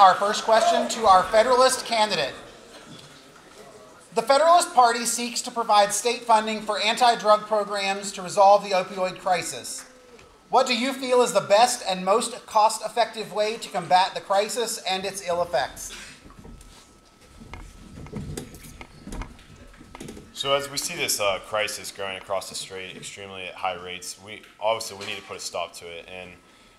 Our first question to our Federalist candidate. The Federalist Party seeks to provide state funding for anti drug programs to resolve the opioid crisis. What do you feel is the best and most cost effective way to combat the crisis and its ill effects? So as we see this uh, crisis growing across the strait extremely at high rates, we obviously we need to put a stop to it. And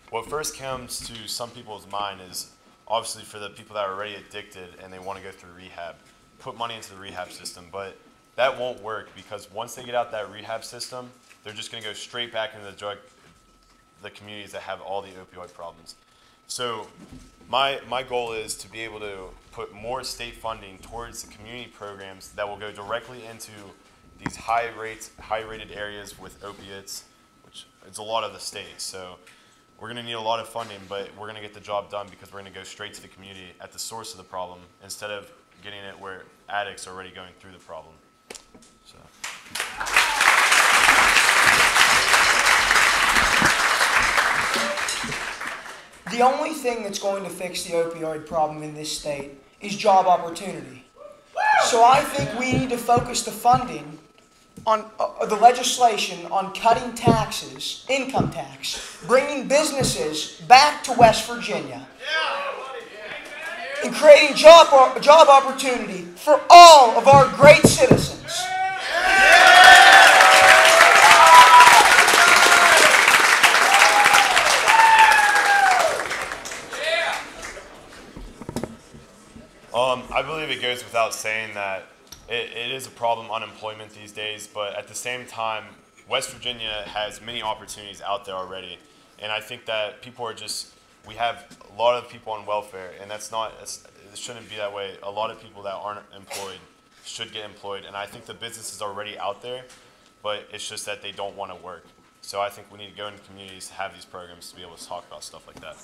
what first comes to some people's mind is obviously for the people that are already addicted and they want to go through rehab, put money into the rehab system. But that won't work because once they get out that rehab system, they're just going to go straight back into the drug, the communities that have all the opioid problems. So my, my goal is to be able to put more state funding towards the community programs that will go directly into these high rates, high rated areas with opiates, which is a lot of the states. So we're going to need a lot of funding, but we're going to get the job done because we're going to go straight to the community at the source of the problem instead of getting it where addicts are already going through the problem. So. The only thing that's going to fix the opioid problem in this state is job opportunity. So I think we need to focus the funding on uh, the legislation on cutting taxes, income tax, bringing businesses back to West Virginia, and creating job, job opportunity for all of our great citizens. Um, I believe it goes without saying that it, it is a problem, unemployment these days, but at the same time, West Virginia has many opportunities out there already. And I think that people are just, we have a lot of people on welfare, and that's not, it shouldn't be that way. A lot of people that aren't employed should get employed, and I think the business is already out there, but it's just that they don't want to work. So I think we need to go into communities, to have these programs to be able to talk about stuff like that.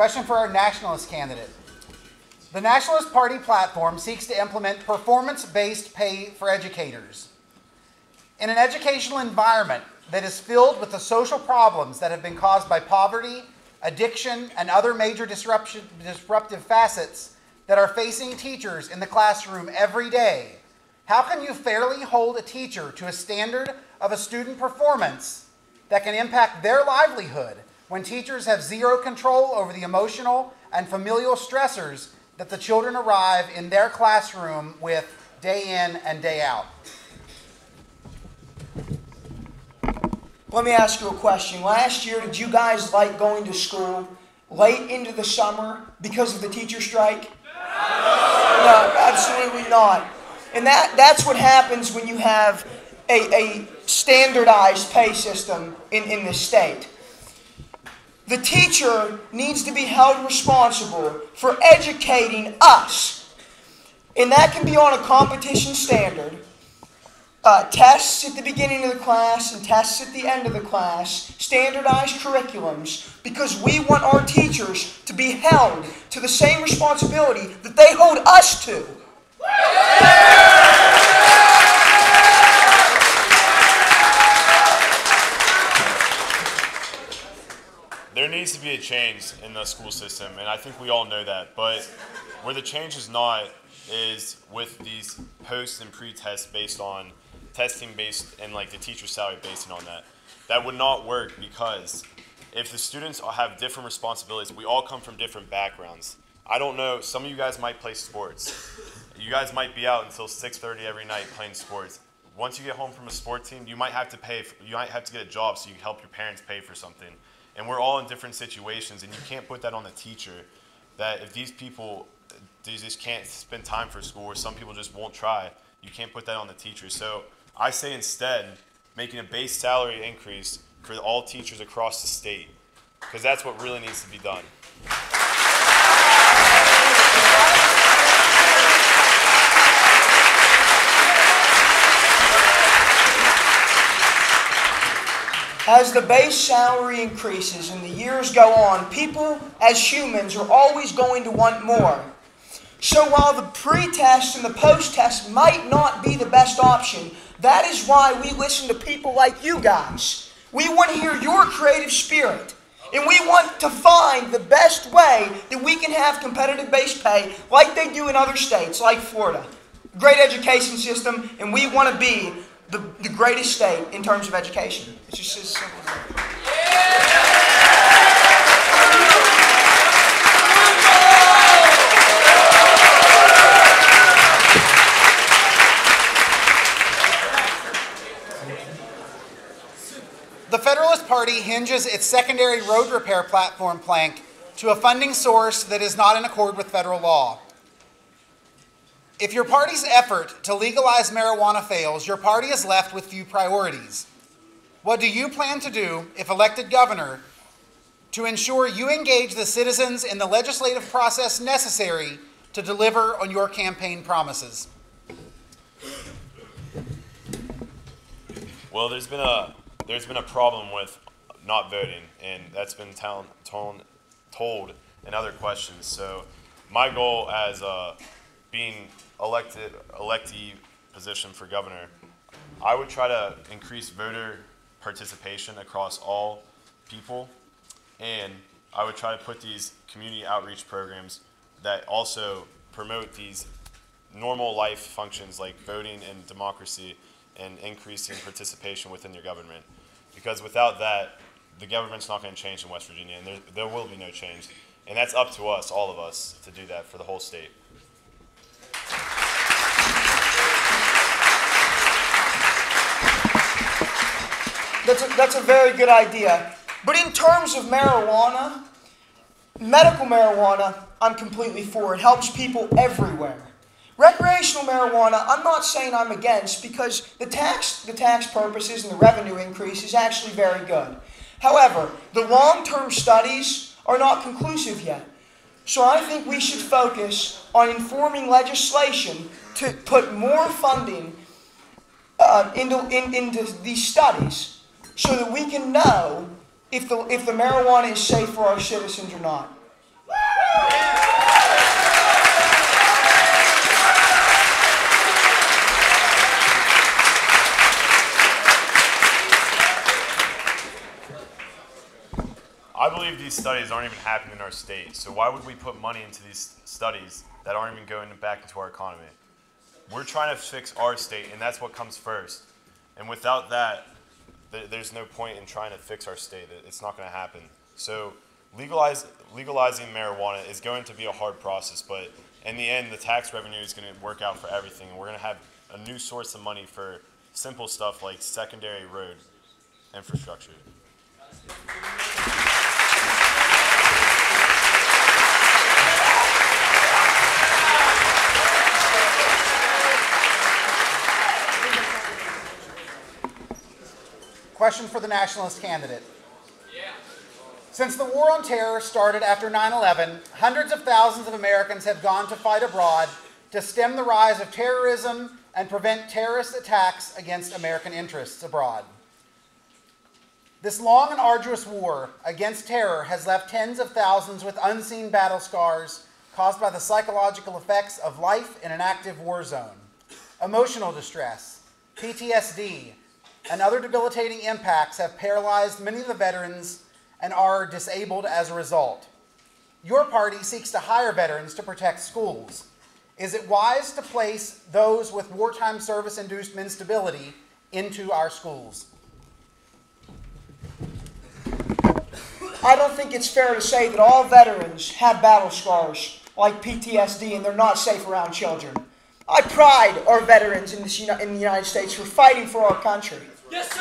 Question for our nationalist candidate. The Nationalist Party platform seeks to implement performance based pay for educators. In an educational environment that is filled with the social problems that have been caused by poverty, addiction, and other major disruptive facets that are facing teachers in the classroom every day, how can you fairly hold a teacher to a standard of a student performance that can impact their livelihood when teachers have zero control over the emotional and familial stressors that the children arrive in their classroom with day in and day out. Let me ask you a question. Last year, did you guys like going to school late into the summer because of the teacher strike? No, absolutely not. And that, that's what happens when you have a, a standardized pay system in, in the state. The teacher needs to be held responsible for educating us. And that can be on a competition standard. Uh, tests at the beginning of the class and tests at the end of the class, standardized curriculums, because we want our teachers to be held to the same responsibility that they hold us to. Needs to be a change in the school system, and I think we all know that. But where the change is not is with these post and pre-tests based on testing based and like the teacher's salary based on that. That would not work because if the students have different responsibilities, we all come from different backgrounds. I don't know. Some of you guys might play sports. You guys might be out until 6:30 every night playing sports. Once you get home from a sport team, you might have to pay. You might have to get a job so you help your parents pay for something and we're all in different situations, and you can't put that on the teacher. That if these people, they just can't spend time for school, or some people just won't try, you can't put that on the teacher. So I say instead, making a base salary increase for all teachers across the state, because that's what really needs to be done. As the base salary increases and the years go on, people as humans are always going to want more. So while the pre-test and the post-test might not be the best option, that is why we listen to people like you guys. We want to hear your creative spirit. And we want to find the best way that we can have competitive base pay like they do in other states, like Florida. Great education system, and we want to be the, the greatest state in terms of education. It's just as simple as that. The Federalist Party hinges its secondary road repair platform plank to a funding source that is not in accord with federal law. If your party's effort to legalize marijuana fails, your party is left with few priorities. What do you plan to do, if elected governor, to ensure you engage the citizens in the legislative process necessary to deliver on your campaign promises? Well, there's been a there's been a problem with not voting, and that's been told, told in other questions. So, my goal as uh, being elected electee position for governor, I would try to increase voter participation across all people, and I would try to put these community outreach programs that also promote these normal life functions like voting and democracy and increasing participation within your government. Because without that, the government's not going to change in West Virginia, and there, there will be no change. And that's up to us, all of us, to do that for the whole state. That's a, that's a very good idea. But in terms of marijuana, medical marijuana, I'm completely for. It helps people everywhere. Recreational marijuana, I'm not saying I'm against because the tax, the tax purposes and the revenue increase is actually very good. However, the long-term studies are not conclusive yet. So I think we should focus on informing legislation to put more funding uh, into, in, into these studies so that we can know if the, if the marijuana is safe for our citizens or not. I believe these studies aren't even happening in our state, so why would we put money into these studies that aren't even going back into our economy? We're trying to fix our state, and that's what comes first. And without that, th- there's no point in trying to fix our state. It's not going to happen. So, legalize, legalizing marijuana is going to be a hard process, but in the end, the tax revenue is going to work out for everything. We're going to have a new source of money for simple stuff like secondary road infrastructure. Question for the nationalist candidate. Since the war on terror started after 9 11, hundreds of thousands of Americans have gone to fight abroad to stem the rise of terrorism and prevent terrorist attacks against American interests abroad. This long and arduous war against terror has left tens of thousands with unseen battle scars caused by the psychological effects of life in an active war zone, emotional distress, PTSD, and other debilitating impacts have paralyzed many of the veterans and are disabled as a result. Your party seeks to hire veterans to protect schools. Is it wise to place those with wartime service induced instability into our schools? I don't think it's fair to say that all veterans have battle scars like PTSD and they're not safe around children. I pride our veterans in, this, in the United States for fighting for our country. Yes, sir.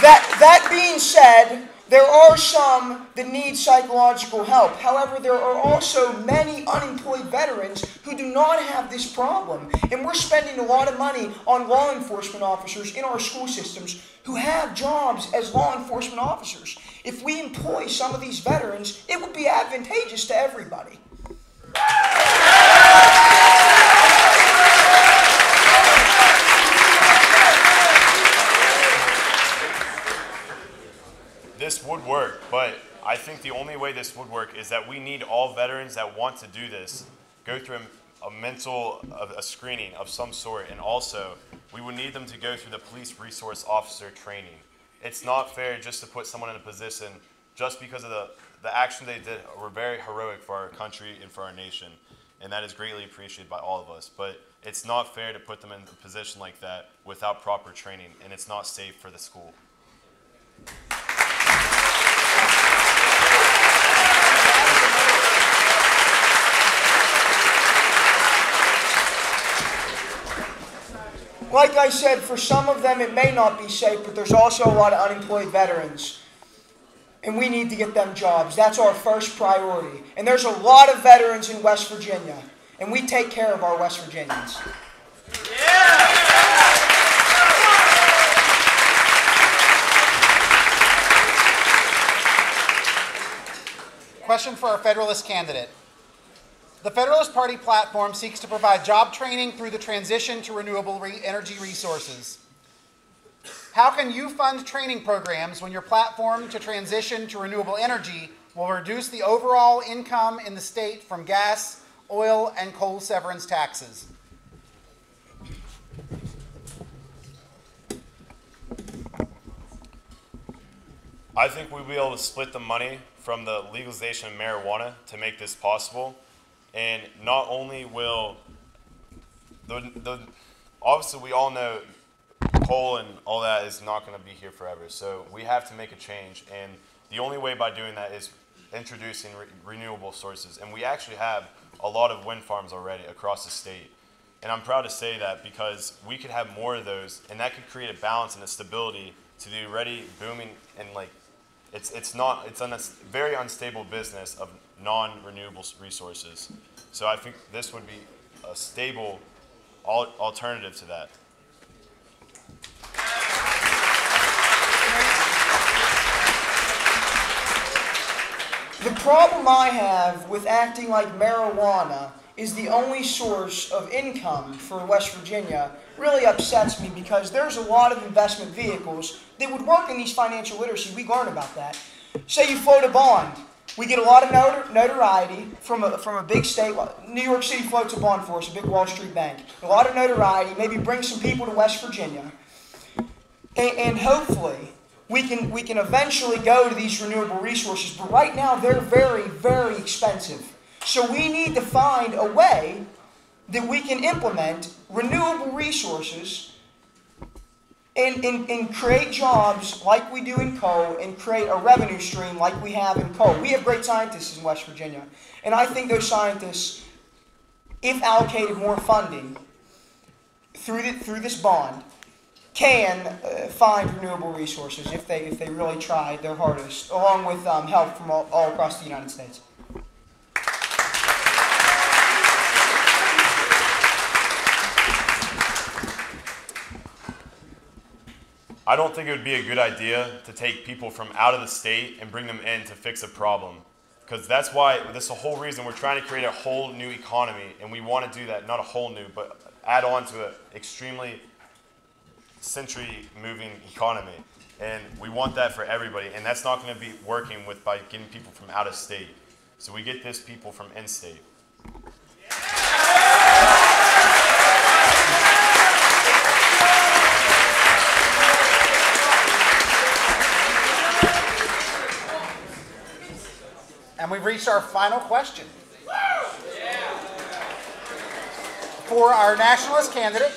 That, that being said, there are some that need psychological help. However, there are also many unemployed veterans who do not have this problem. And we're spending a lot of money on law enforcement officers in our school systems who have jobs as law enforcement officers. If we employ some of these veterans, it be advantageous to everybody. This would work, but I think the only way this would work is that we need all veterans that want to do this go through a, mental a screening of some sort, and also we would need them to go through the police resource officer training. It's not fair just to put someone in a position just because of the the action they did were very heroic for our country and for our nation, and that is greatly appreciated by all of us. But it's not fair to put them in a position like that without proper training, and it's not safe for the school. Like I said, for some of them it may not be safe, but there's also a lot of unemployed veterans. And we need to get them jobs. That's our first priority. And there's a lot of veterans in West Virginia, and we take care of our West Virginians. Question for our Federalist candidate. The Federalist Party platform seeks to provide job training through the transition to renewable re- energy resources. How can you fund training programs when your platform to transition to renewable energy will reduce the overall income in the state from gas, oil, and coal severance taxes? I think we'll be able to split the money from the legalization of marijuana to make this possible. And not only will the, the obviously we all know coal and all that is not going to be here forever. So we have to make a change, and the only way by doing that is introducing re- renewable sources. And we actually have a lot of wind farms already across the state. And I'm proud to say that because we could have more of those, and that could create a balance and a stability to the already booming and like it's it's not it's a very unstable business of non-renewable resources. So I think this would be a stable al- alternative to that. The problem I have with acting like marijuana is the only source of income for West Virginia really upsets me because there's a lot of investment vehicles that would work in these financial literacy. We learn about that. Say you float a bond. We get a lot of notor- notoriety from a, from a big state. New York City floats a bond for us, a big Wall Street bank. A lot of notoriety, maybe bring some people to West Virginia. And, and hopefully, we can, we can eventually go to these renewable resources, but right now they're very, very expensive. So we need to find a way that we can implement renewable resources and, and, and create jobs like we do in coal and create a revenue stream like we have in coal. We have great scientists in West Virginia. And I think those scientists, if allocated more funding through, the, through this bond, can uh, find renewable resources if they, if they really try their hardest, along with um, help from all, all across the United States. I don't think it would be a good idea to take people from out of the state and bring them in to fix a problem. Because that's why, that's the whole reason we're trying to create a whole new economy. And we want to do that, not a whole new, but add on to an extremely century moving economy. And we want that for everybody. And that's not going to be working with by getting people from out of state. So we get this people from in state. And we've reached our final question. For our nationalist candidate,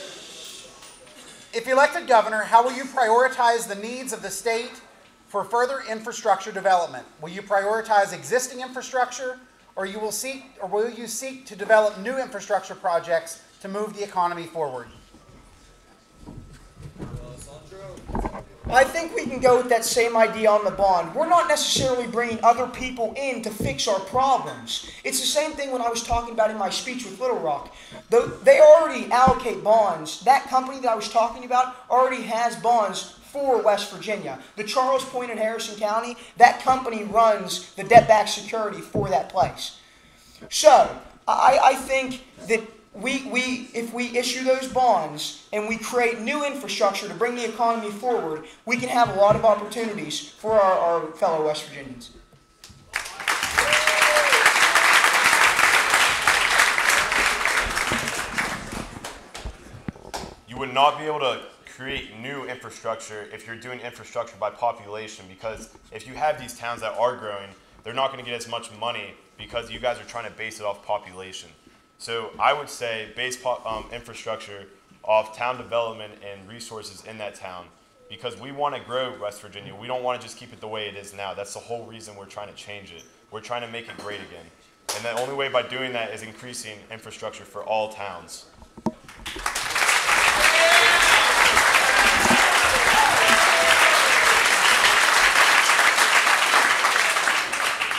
if elected governor, how will you prioritize the needs of the state for further infrastructure development? Will you prioritize existing infrastructure or you will seek or will you seek to develop new infrastructure projects to move the economy forward? I think we can go with that same idea on the bond. We're not necessarily bringing other people in to fix our problems. It's the same thing when I was talking about in my speech with Little Rock. They already allocate bonds. That company that I was talking about already has bonds for West Virginia. The Charles Pointe in Harrison County, that company runs the debt backed security for that place. So, I, I think that we, we, if we issue those bonds and we create new infrastructure to bring the economy forward, we can have a lot of opportunities for our, our fellow West Virginians. You would not be able to create new infrastructure if you're doing infrastructure by population because if you have these towns that are growing, they're not going to get as much money because you guys are trying to base it off population. So I would say base um, infrastructure off town development and resources in that town because we want to grow West Virginia. We don't want to just keep it the way it is now. That's the whole reason we're trying to change it. We're trying to make it great again. And the only way by doing that is increasing infrastructure for all towns.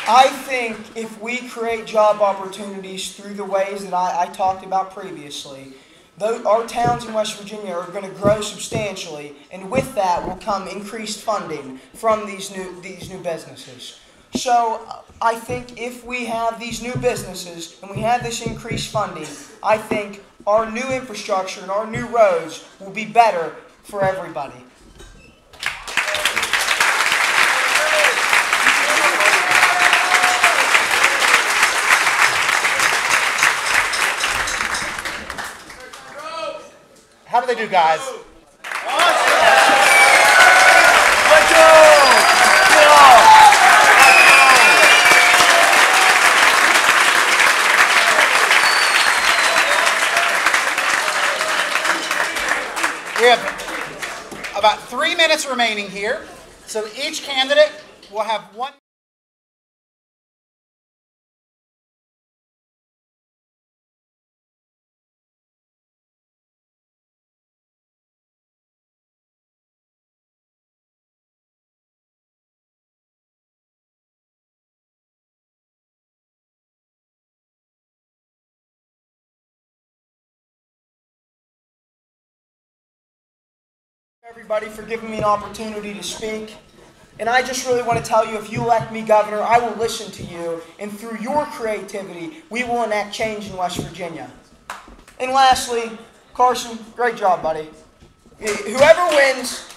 I think if we create job opportunities through the ways that I, I talked about previously, though our towns in West Virginia are going to grow substantially, and with that will come increased funding from these new these new businesses. So uh, I think if we have these new businesses and we have this increased funding, I think our new infrastructure and our new roads will be better for everybody. They do, guys? We have about three minutes remaining here. So each candidate will have one. Everybody for giving me an opportunity to speak. And I just really want to tell you if you elect me governor, I will listen to you. And through your creativity, we will enact change in West Virginia. And lastly, Carson, great job, buddy. Whoever wins,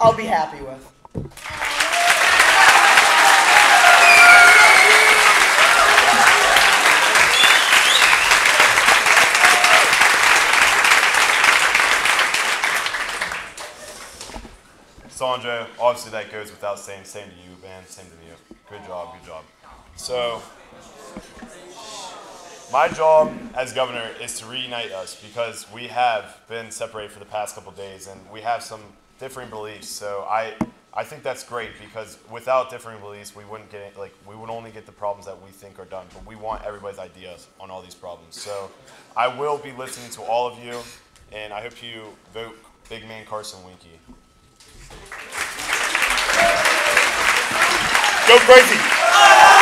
I'll be happy with. Obviously that goes without saying. Same to you, man. Same to you. Good job, good job. So, my job as governor is to reunite us because we have been separated for the past couple days and we have some differing beliefs. So I, I think that's great because without differing beliefs, we wouldn't get it, like we would only get the problems that we think are done. But we want everybody's ideas on all these problems. So I will be listening to all of you, and I hope you vote Big Man Carson Winky. Go crazy. Go stupid.